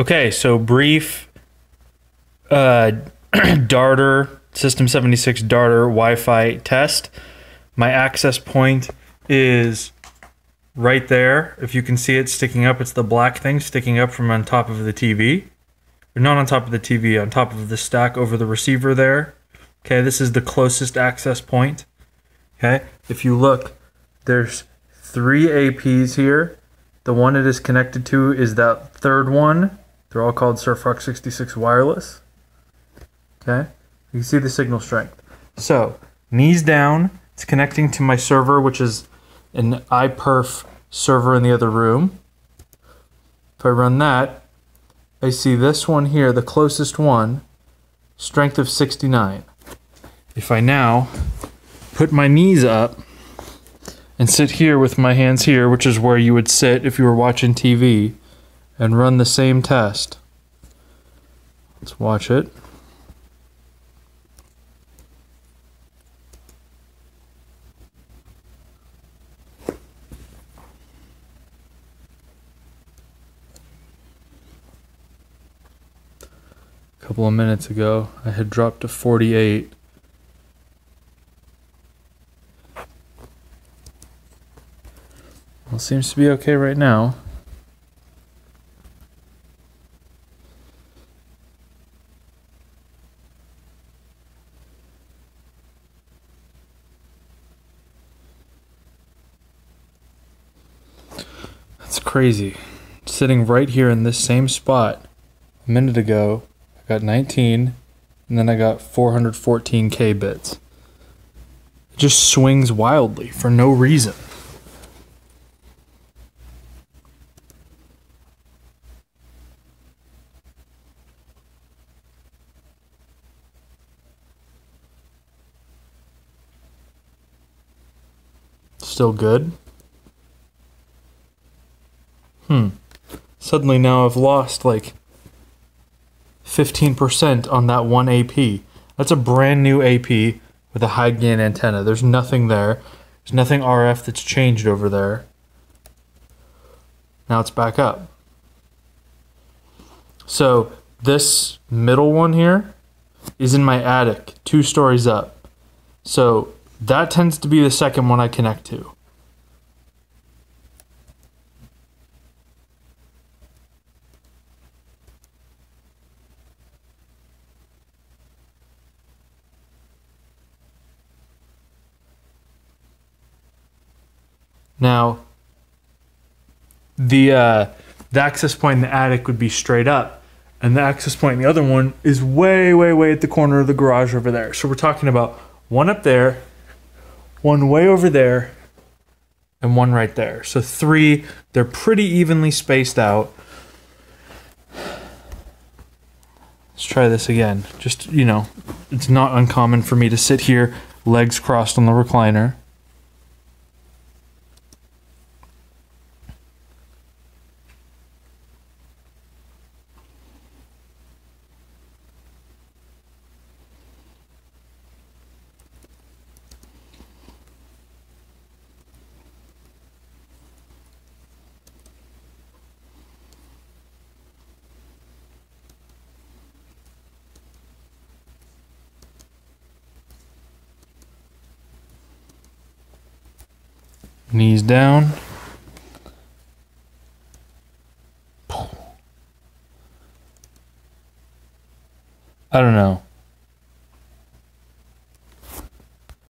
Okay, so brief uh, Darter System 76 Darter Wi-Fi test. My access point is right there. If you can see it sticking up, it's the black thing sticking up from on top of the TV. Or not on top of the TV, on top of the stack over the receiver there. Okay, this is the closest access point. Okay, if you look, there's three APs here. The one it is connected to is that third one. They're all called Surfrock 66 Wireless. Okay, you can see the signal strength. So, knees down, it's connecting to my server, which is an iPerf server in the other room. If I run that, I see this one here, the closest one, strength of 69. If I now put my knees up and sit here with my hands here, which is where you would sit if you were watching TV, and run the same test. Let's watch it. A couple of minutes ago, I had dropped to 48. Well, seems to be okay right now. That's crazy. Sitting right here in this same spot a minute ago, I got 19, and then I got 414k bits. It just swings wildly for no reason. Still good. Hmm. Suddenly now I've lost like 15% on that one AP. That's a brand new AP with a high gain antenna. There's nothing there. There's nothing RF that's changed over there. Now it's back up. So this middle one here is in my attic, two stories up. So that tends to be the second one I connect to. Now, the uh, the access point in the attic would be straight up, and the access point in the other one is way, way, way at the corner of the garage over there. So we're talking about one up there, one way over there, and one right there. So three. They're pretty evenly spaced out. Let's try this again. Just you know, it's not uncommon for me to sit here, legs crossed on the recliner. Knees down. I don't know.